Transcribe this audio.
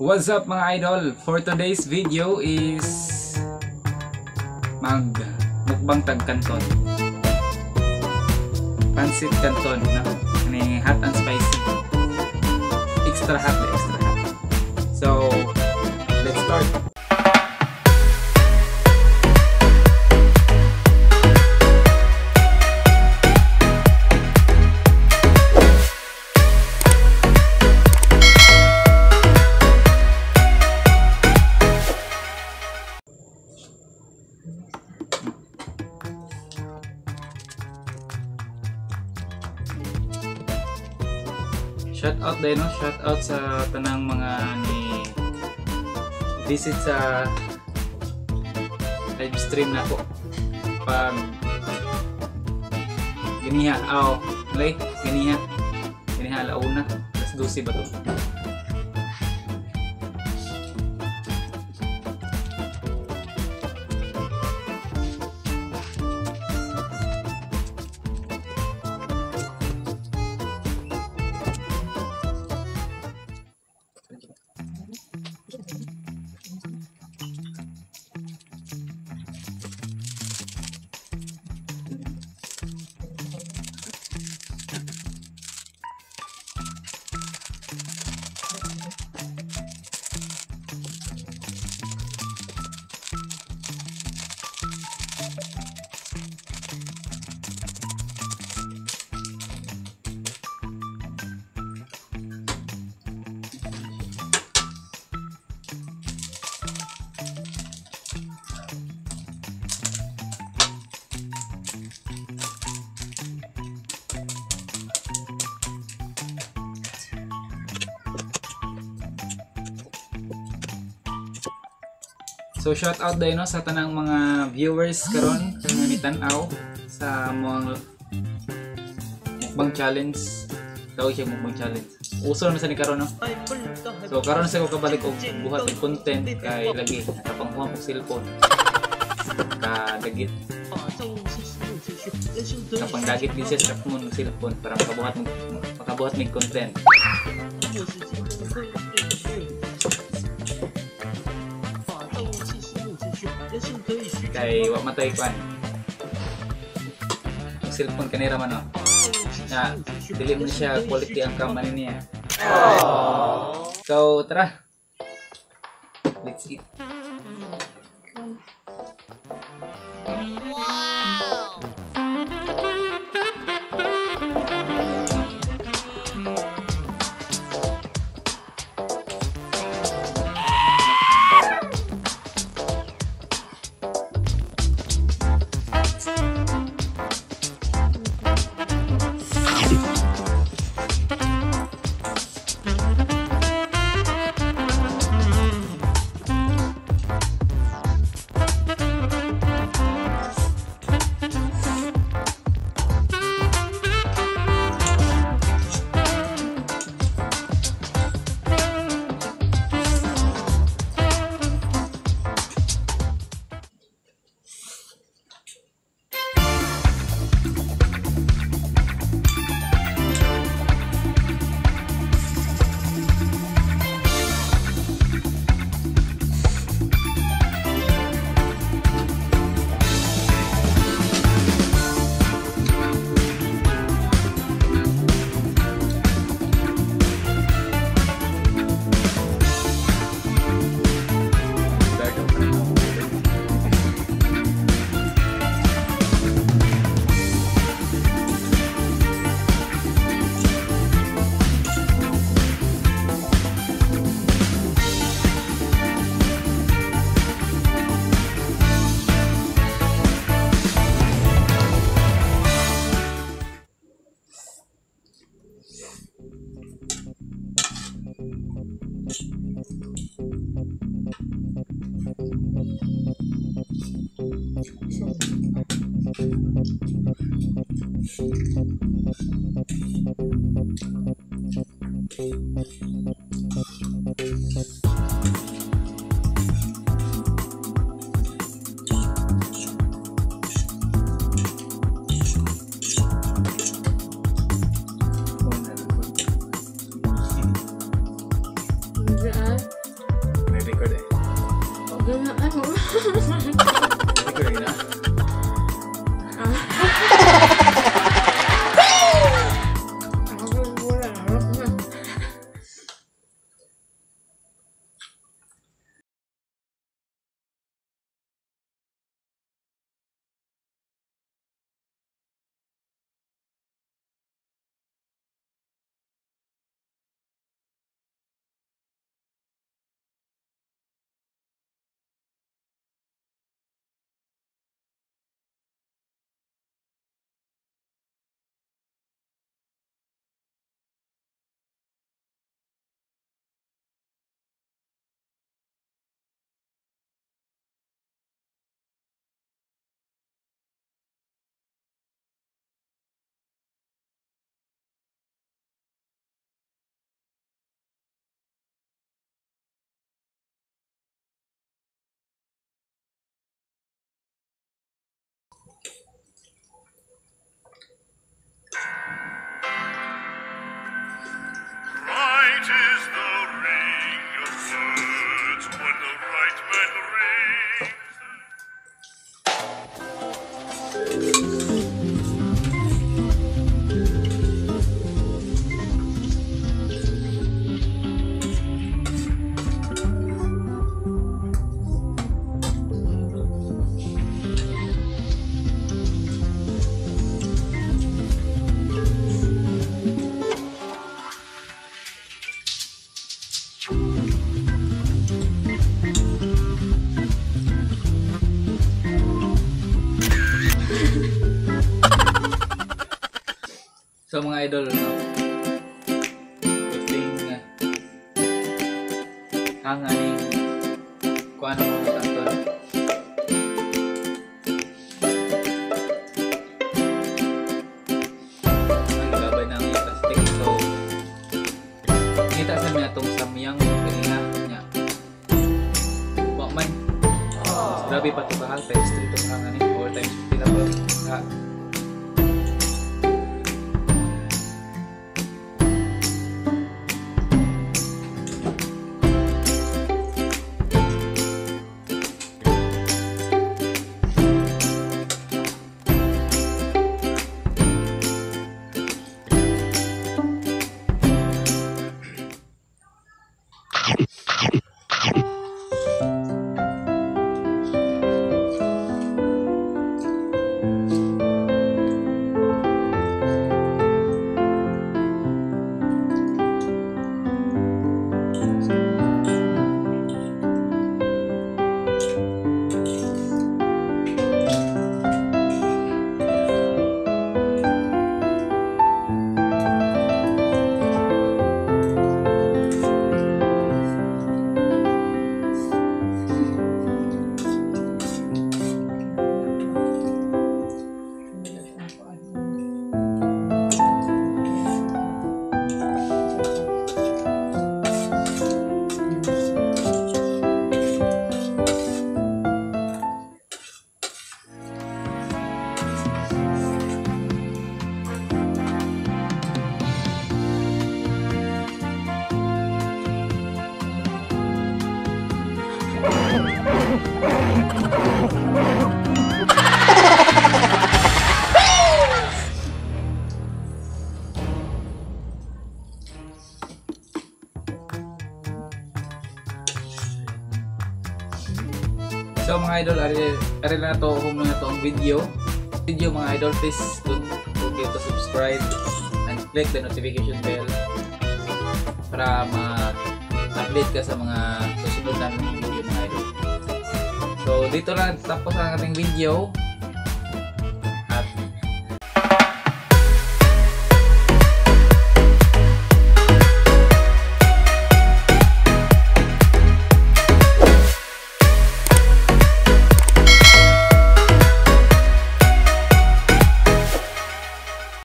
What's up mga idol? For today's video is mag mukbang tag kanton. Pansit kanton no? Kani hot and spicy. Extra hot, na extra hot. So, let's start. Shout out din no, shout out sa tanang mga ni visit sa live stream na ko. Pag ganiha, aw, lay, ganiha. Ganiha alauna, alas 12 ba to? So shout out din no sa tanang mga viewers karon nga nitan-aw sa mga mukbang challenge. Tawag siya mukbang challenge. Uso naman sa ni karon no. So karon sa ko kabalik og buhat ng content kay lagi nakapanghuam og cellphone. Kadagit kapang dagit din siya sa ng cellphone para makabuhat mo makabuhat mig content. Kay wa matay kwan. Ang cellphone kanira man no. Na dili mo siya quality ang kamera niya. So tara. Let's eat. あり。So mga idol, no? Pagling nga. Ang aning kung ano mga kanto. Nagbabay na ang plastic. So, kita sa mga itong samyang kanina niya. Wakman. Grabe pa ito kahal. Times 3 itong ang aning. Or times 50 na ba? Ha? So mga idol, ari, na to, kung na to ang video. Video mga idol, please don't forget to subscribe and click the notification bell para ma-update ka sa mga susunod namin video mga. So dito lang tapos ang ating video.